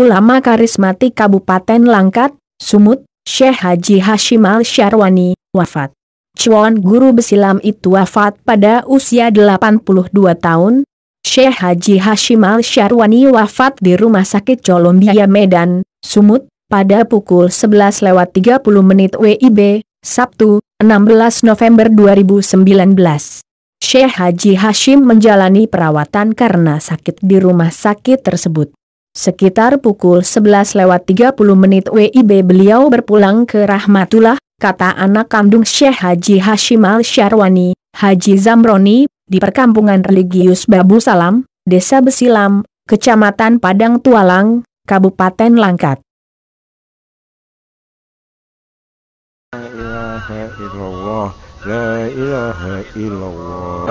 ulama karismatik Kabupaten Langkat, Sumut, Syekh Haji Hashim Al-Syarwani, wafat. Cuan guru besilam itu wafat pada usia 82 tahun. Syekh Haji Hashim Al-Syarwani wafat di Rumah Sakit Colombia Medan, Sumut, pada pukul 11.30 menit WIB, Sabtu, 16 November 2019. Syekh Haji Hashim menjalani perawatan karena sakit di rumah sakit tersebut. Sekitar pukul 11 lewat 30 menit WIB beliau berpulang ke Rahmatullah, kata anak kandung Syekh Haji Hashim Al-Syarwani, Haji Zamroni, di perkampungan religius Babu Salam, Desa Besilam, Kecamatan Padang Tualang, Kabupaten Langkat. La ilaha illallah, la ilaha illallah.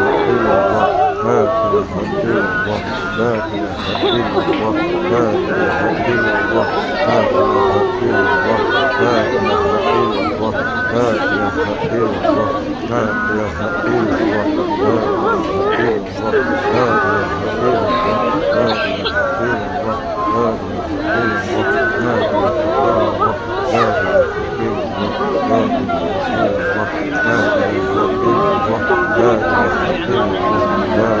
Yeah.